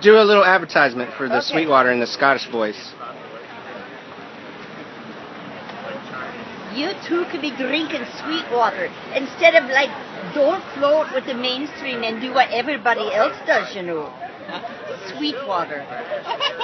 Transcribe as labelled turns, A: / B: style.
A: Do a little advertisement for the Sweetwater and the Scottish voice.
B: You two could be drinking Sweetwater instead of like don't float with the mainstream and do what everybody else does, you know. Sweetwater.